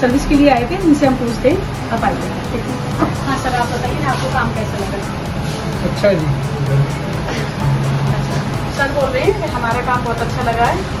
Service के लिए आए थे उनसे हम पूछते हैं आप आइए हाँ। सर आप बताइए आपको काम कैसा लगा? अच्छा जी। अच्छा। सर बोल रहे हैं कि हमारा काम बहुत अच्छा लगा है।